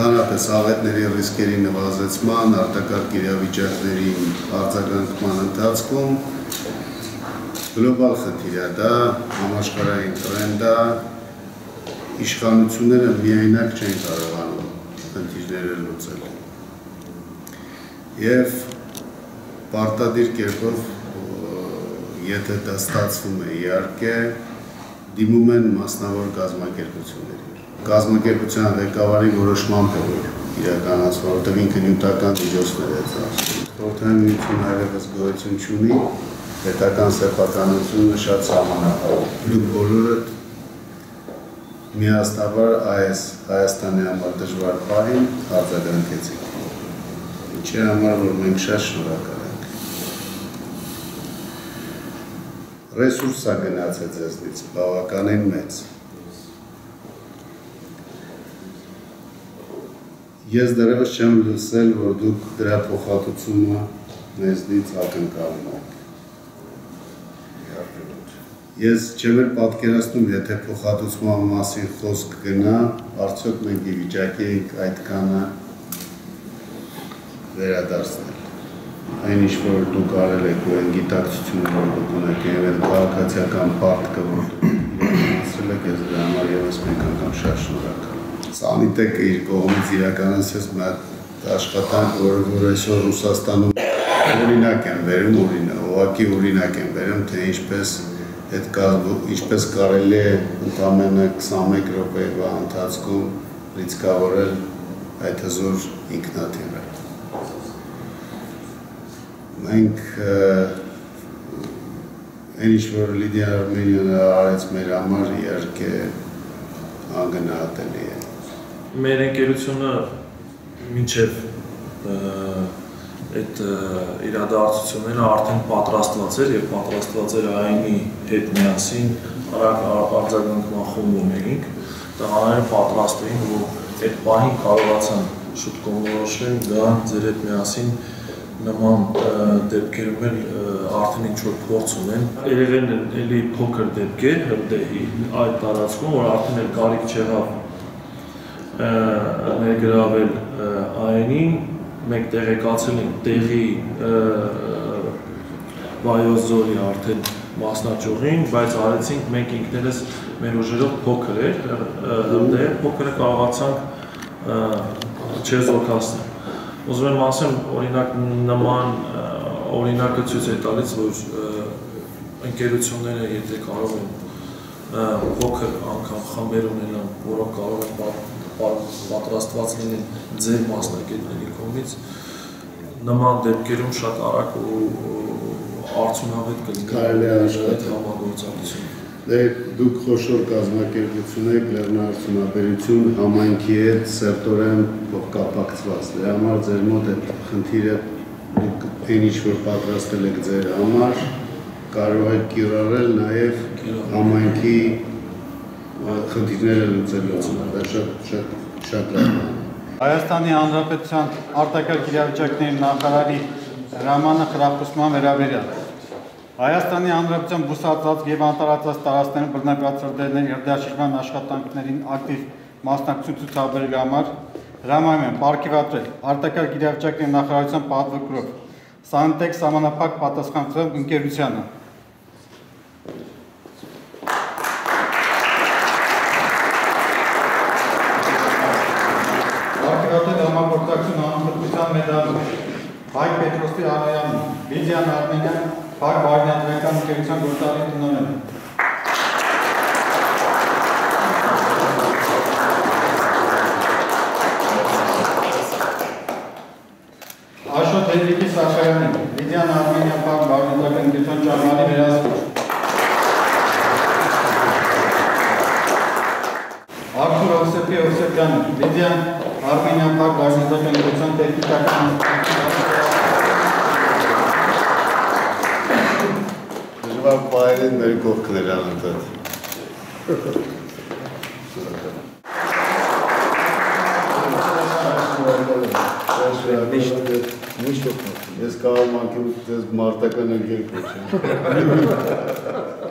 ընդհանրապես աղետների ռիսկերի նվազեցման, արտակարգ իրավիճակների արձագանքման ընթացքում գլոբալ խնդիր է դա, համաշխարհային տրենդ է, իշխանությունները միայնակ չեն կարողանում խնդիրները լուծել։ Եվ պարտադիր կերպով եթե դա ստացվում է իհարկե դիմում են մասնավոր կազմակերպությունների կազմակերպության ղեկավարի որոշմամբ է որ իրականացվում, որտեղ ինքը նյութական միջոցներ է ծախսում։ Խորհրդային միությունը այլևս գոյություն չունի, պետական սեփականությունը շատ սահմանափակ։ Դուք բոլորդ միասնաբար այս Հայաստանի համար դժվար պահին արձագանքեցիք։ Ինչի համար որ մենք շատ շնորհակալ ենք։ Ռեսուրսա գնացել ձեզնից բավականին մեծ։ Ես դեռևս չեմ լսել, որ դուք դրա փոխհատուցումը մեզնից ակնկալում եք։ Ես չեմ էլ պատկերացնում, եթե փոխհատուցման մասին խոսք գնա, արդյոք մենք ի վիճակի ենք այդ կանը վերադարձնել։ Այն ինչ որ դուք արել եք ու այն գիտակցությունը, որ դուք ունեք, եւ այդ քաղաքացիական պարտքը, որ դուք իրականացրել եք, ես դրա համար եւս մեկ անգամ շատ շնորհակալ Սանիտեկը իր կողմից իրականացրեց մի հատ աշխատանք, որը որ այսօր Ռուսաստանում օրինակ են վերում, օրինակ, ուղղակի օրինակ են վերում, թե ինչպես այդ կազմը, ինչպես կարելի է ընդամենը 21 րոպեվա ընթացքում լիցքավորել այդ հզոր ինքնաթիռը։ Մենք այն ինչ որ Լիդիա Արմենյանը արեց մեր համար իհարկե անգնահատելի է մեր ընկերությունը մինչև այդ իրադարձությունները արդեն պատրաստված էր եւ պատրաստված էր այնի հետ միասին արձագանքման խումբ ունեինք տղաները պատրաստ էին որ այդ պահին կարողացան շուտ կողմնորոշել դա ձեր հետ միասին նման դեպքերում էլ արդեն ինչ որ փորձ ունեն։ Երևեն էլի փոքր դեպքեր հրդեհի այդ տարածքում, որ արդեն էլ կարիք չեղավ ներգրավել այնին, մենք տեղեկացել ենք տեղի վայոց զորի արդեն մասնաճյուղին, բայց արեցինք մենք ինքներս մեր ուժերով փոքր էր, դե փոքրը կարողացանք չեզոքացնել։ Ուզում եմ ասեմ, օրինակ նման օրինակը ցույց է տալիս, որ ընկերությունները եթե կարող են փոքր անգամ խմբեր ունենան, որոնք կարող են պատրաստված լինեն ձեր մասնակետների կողմից նման դեպքերում շատ արագ ու արդյունավետ կլինի այդ համագործակցությունը։ Դե դուք խոշոր կազմակերպություն եք, լեռնարդյունաբերություն համայնքի հետ սերտորեն կապակցված։ Դրա համար ձեր մոտ այդ խնդիրը դուք այն ինչ որ պատրաստել եք ձեր համար կարող եք կիրառել նաև համայնքի խնդիրները լուծելու համար։ Դա շատ շատ շատ լավ է։ Հայաստանի Հանրապետության արտակարգ իրավիճակների նախարարի հրամանը խրախուսման վերաբերյալ. Հայաստանի Հանրապետության բուսածած եւ անտարածած տարածքներում բռնկված սրդերների հրդեհաշիժման աշխատանքներին ակտիվ մասնակցություն ցուցաբերելու համար հրամայում եմ ապարգևատրել արտակարգ իրավիճակների նախարարության պատվոգրով Սանտեկ համանապակ պատասխանատու ընկերությանը համագործակցություն անխտության մեդալով Հայկ Պետրոսի Արայանին, Վիզյան Արմենյան, Փակ Բարնյատրական ընկերության գործարի տնօրեն։ Աշոտ Հենրիկի Սաշարյանին, Վիզյան Արմենյան Փակ Բարնյատրական ընկերության ճամարի Հովսեփյանը, Վիզյան Armenian Park Organization Education Technical Դժվար պահերին մեր կողքն էր անընդհատ։ Միշտ ես կարող եմ անկյուն դες մարտական ընկեր կոչեմ։